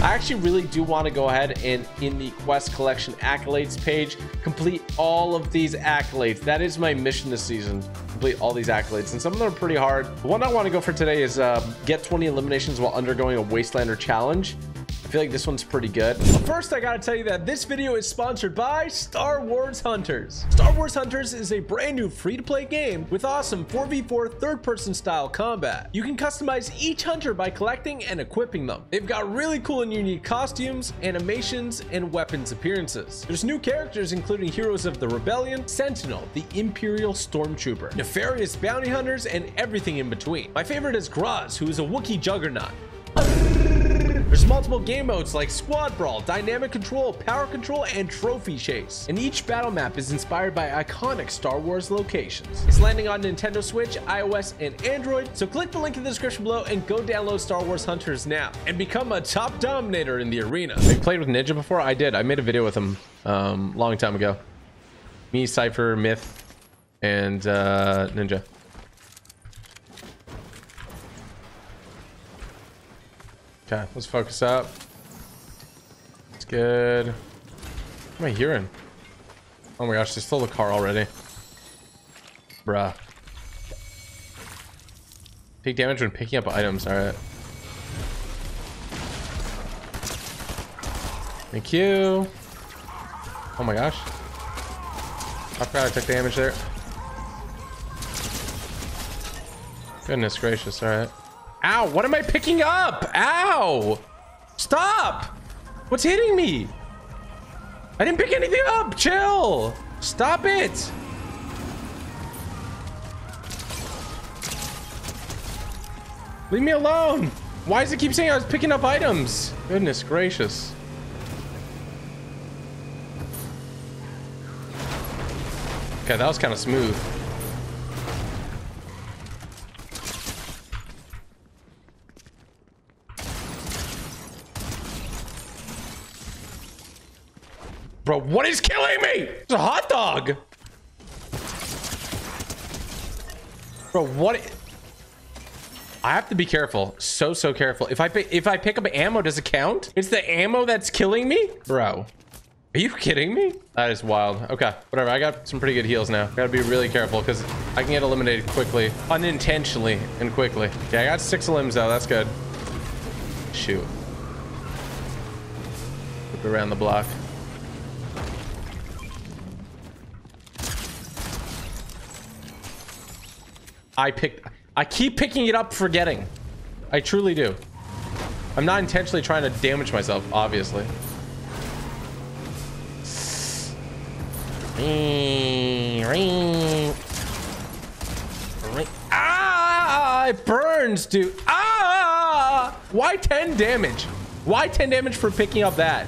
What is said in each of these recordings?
I actually really do want to go ahead and in the quest collection accolades page, complete all of these accolades. That is my mission this season. Complete all these accolades. And some of them are pretty hard. The one I want to go for today is uh, get 20 eliminations while undergoing a Wastelander challenge. I feel like this one's pretty good. First, I gotta tell you that this video is sponsored by Star Wars Hunters. Star Wars Hunters is a brand new free-to-play game with awesome 4v4 third-person style combat. You can customize each hunter by collecting and equipping them. They've got really cool and unique costumes, animations, and weapons appearances. There's new characters including Heroes of the Rebellion, Sentinel, the Imperial Stormtrooper, Nefarious Bounty Hunters, and everything in between. My favorite is Grozz, who is a Wookiee juggernaut. There's multiple game modes like Squad Brawl, Dynamic Control, Power Control, and Trophy Chase. And each battle map is inspired by iconic Star Wars locations. It's landing on Nintendo Switch, iOS, and Android, so click the link in the description below and go download Star Wars Hunters now and become a top dominator in the arena. Have you played with Ninja before? I did. I made a video with him um, long time ago. Me, Cypher, Myth, and uh, Ninja. Okay, let's focus up. It's good. What am I hearing? Oh my gosh, they stole the car already. Bruh. Take damage when picking up items, alright. Thank you. Oh my gosh. I forgot I took damage there. Goodness gracious, alright. Ow, what am I picking up? Ow! Stop! What's hitting me? I didn't pick anything up. Chill. Stop it. Leave me alone. Why does it keep saying I was picking up items? Goodness gracious. Okay, that was kind of smooth. Bro, what is killing me? It's a hot dog. Bro, what? I have to be careful. So, so careful. If I if I pick up ammo, does it count? It's the ammo that's killing me? Bro, are you kidding me? That is wild. Okay, whatever. I got some pretty good heals now. Gotta be really careful because I can get eliminated quickly, unintentionally and quickly. Yeah, I got six limbs though. That's good. Shoot. Look around the block. I picked I keep picking it up forgetting. I truly do. I'm not intentionally trying to damage myself, obviously. Ah, it burns, dude. Ah! Why 10 damage? Why 10 damage for picking up that?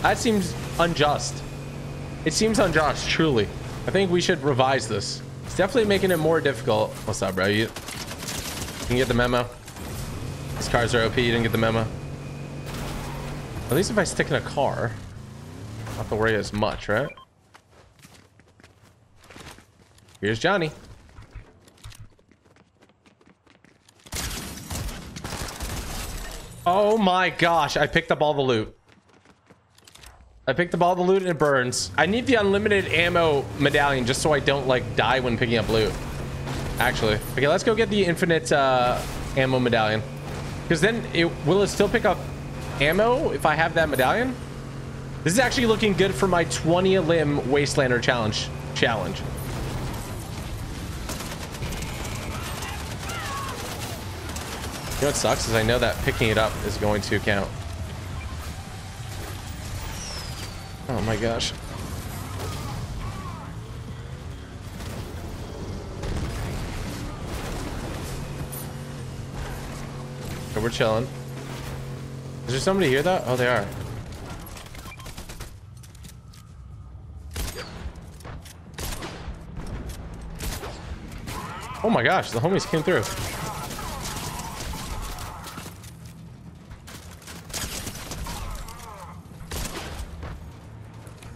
That seems unjust. It seems unjust, truly. I think we should revise this. It's definitely making it more difficult. What's up, bro? You, can get the memo. These cars are OP. You didn't get the memo. At least if I stick in a car, I don't have to worry as much, right? Here's Johnny. Oh my gosh, I picked up all the loot. I picked up all the loot and it burns. I need the unlimited ammo medallion just so I don't like die when picking up loot. Actually. Okay, let's go get the infinite uh, ammo medallion. Because then it will it still pick up ammo if I have that medallion? This is actually looking good for my 20 limb Wastelander challenge. Challenge. You know what sucks is I know that picking it up is going to count. Oh my gosh. Okay, we're chilling. Is there somebody here though? Oh, they are. Oh my gosh, the homies came through.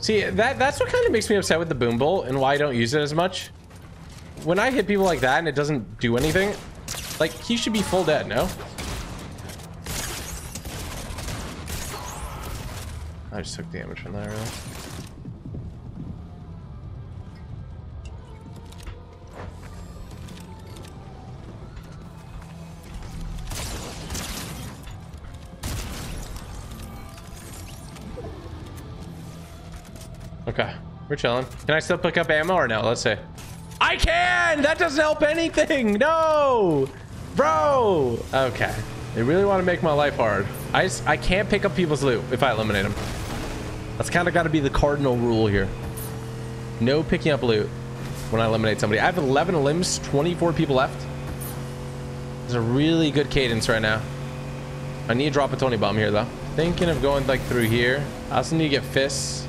See, that that's what kind of makes me upset with the boom bolt and why I don't use it as much. When I hit people like that and it doesn't do anything, like, he should be full dead, no? I just took damage from that, really. Okay, we're chilling. Can I still pick up ammo or no? Let's see. I can! That doesn't help anything! No! Bro! Okay. They really want to make my life hard. I, just, I can't pick up people's loot if I eliminate them. That's kind of got to be the cardinal rule here. No picking up loot when I eliminate somebody. I have 11 limbs, 24 people left. There's a really good cadence right now. I need to drop a 20 bomb here, though. Thinking of going like through here. I also need to get fists.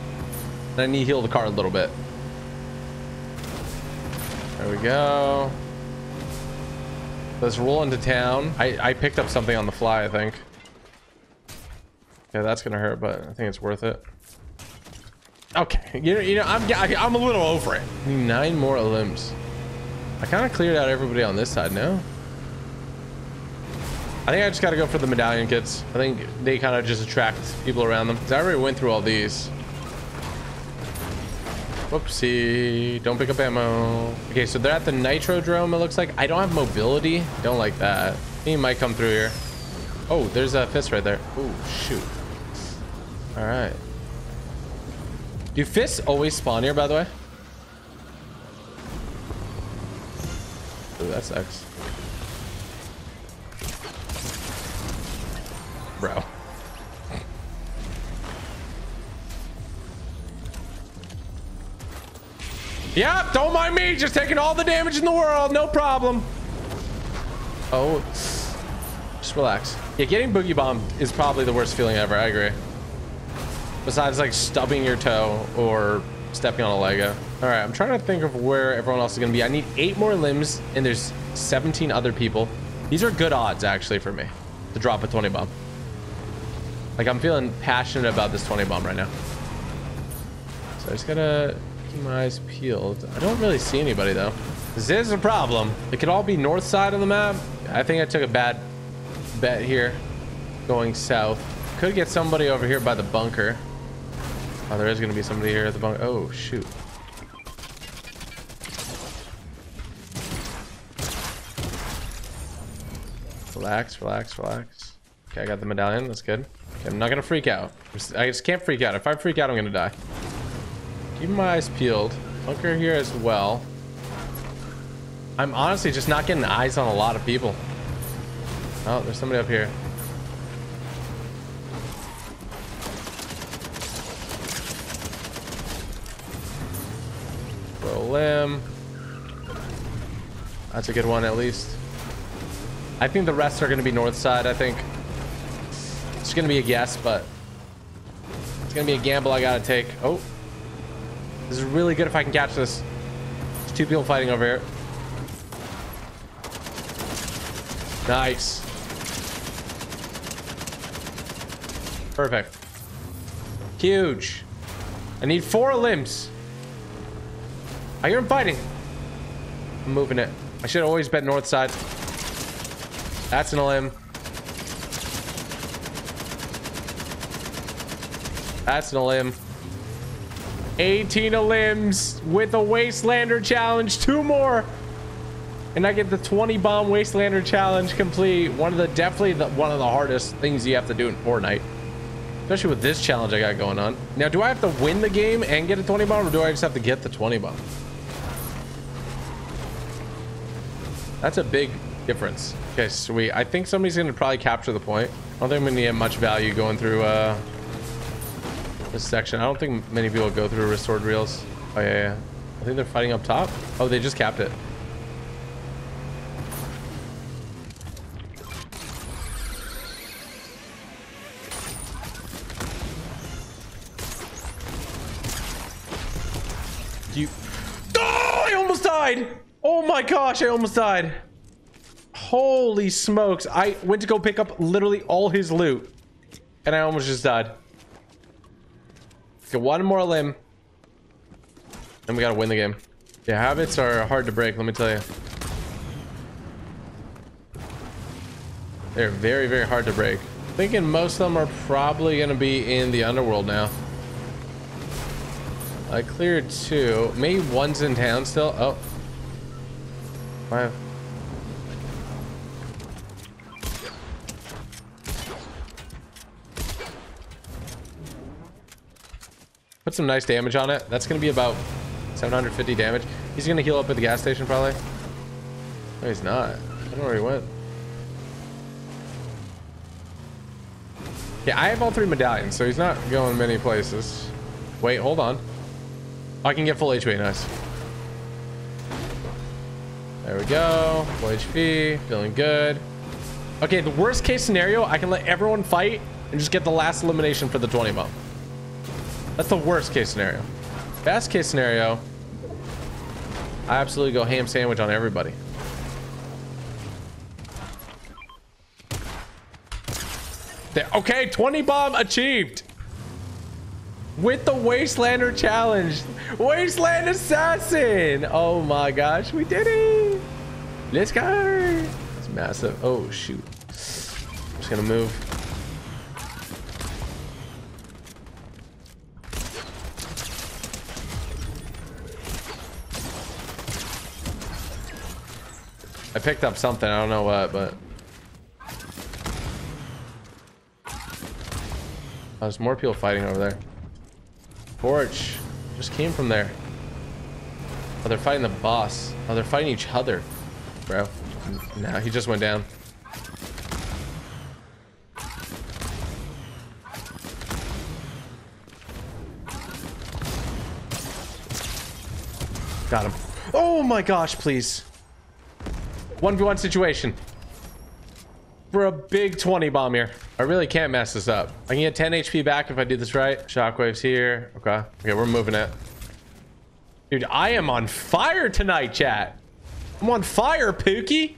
And I need to heal the car a little bit. There we go. Let's roll into town. I, I picked up something on the fly, I think. Yeah, that's gonna hurt, but I think it's worth it. Okay, you know, you know, I'm I'm a little over it. Nine more limbs. I kind of cleared out everybody on this side now. I think I just got to go for the medallion kits. I think they kind of just attract people around them. Because I already went through all these. Whoopsie. Don't pick up ammo. Okay, so they're at the Nitrodrome, it looks like. I don't have mobility. Don't like that. He might come through here. Oh, there's a fist right there. Oh, shoot. All right. Do fists always spawn here, by the way? Oh, that sucks. Bro. Yep, don't mind me. Just taking all the damage in the world. No problem. Oh, just relax. Yeah, getting boogie bombed is probably the worst feeling ever. I agree. Besides like stubbing your toe or stepping on a Lego. All right, I'm trying to think of where everyone else is going to be. I need eight more limbs and there's 17 other people. These are good odds actually for me to drop a 20 bomb. Like I'm feeling passionate about this 20 bomb right now. So I just gotta my eyes peeled. I don't really see anybody though. This is a problem. It could all be north side of the map. I think I took a bad bet here going south. Could get somebody over here by the bunker. Oh, there is going to be somebody here at the bunker. Oh, shoot. Relax, relax, relax. Okay, I got the medallion. That's good. Okay, I'm not going to freak out. I just can't freak out. If I freak out, I'm going to die. Keep my eyes peeled. Bunker here as well. I'm honestly just not getting eyes on a lot of people. Oh, there's somebody up here. Throw limb. That's a good one, at least. I think the rest are going to be north side, I think. It's going to be a guess, but it's going to be a gamble I got to take. Oh. This is really good if I can catch this. There's two people fighting over here. Nice. Perfect. Huge. I need four limbs. I hear him fighting. I'm moving it. I should always bet north side. That's an limb. That's an limb. 18 of limbs with a Wastelander challenge. Two more. And I get the 20 bomb Wastelander challenge complete. One of the definitely the, one of the hardest things you have to do in Fortnite. Especially with this challenge I got going on. Now, do I have to win the game and get a 20 bomb or do I just have to get the 20 bomb? That's a big difference. Okay, sweet. I think somebody's going to probably capture the point. I don't think I'm going to get much value going through uh, this section. I don't think many people go through restored reels. Oh, yeah, yeah. I think they're fighting up top. Oh, they just capped it. You... Oh, I almost died! Oh my gosh, I almost died. Holy smokes. I went to go pick up literally all his loot. And I almost just died. Get one more limb. And we gotta win the game. Yeah, habits are hard to break, let me tell you. They're very, very hard to break. Thinking most of them are probably gonna be in the underworld now. I cleared two. Maybe one's in town still. Oh. Five. Some nice damage on it. That's going to be about 750 damage. He's going to heal up at the gas station probably. No, he's not. I don't know where he went. Yeah, I have all three medallions, so he's not going many places. Wait, hold on. I can get full HP, nice. There we go. Full HP, feeling good. Okay, the worst case scenario, I can let everyone fight and just get the last elimination for the 20 bomb. That's the worst case scenario. Best case scenario, I absolutely go ham sandwich on everybody. There, okay, 20 bomb achieved. With the Wastelander challenge. Wasteland Assassin. Oh my gosh, we did it. Let's go. It's massive. Oh, shoot. I'm just gonna move. I picked up something. I don't know what, but... Oh, there's more people fighting over there. Forge just came from there. Oh, they're fighting the boss. Oh, they're fighting each other, bro. Nah, he just went down. Got him. Oh my gosh, please. 1v1 situation. For a big 20 bomb here. I really can't mess this up. I can get 10 HP back if I do this right. Shockwaves here. Okay. Okay, we're moving it. Dude, I am on fire tonight, chat. I'm on fire, Pookie.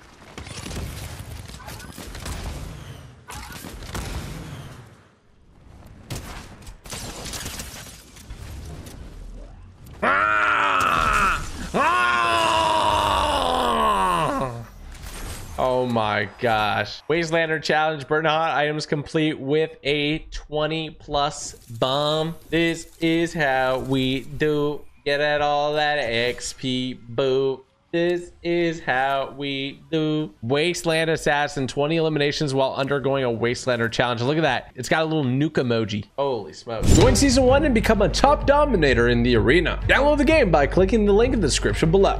Oh my gosh. Wastelander challenge burn hot items complete with a 20 plus bomb. This is how we do get at all that XP boo. This is how we do. Wasteland Assassin, 20 eliminations while undergoing a Wastelander challenge. Look at that. It's got a little nuke emoji. Holy smokes. Join Season 1 and become a top dominator in the arena. Download the game by clicking the link in the description below.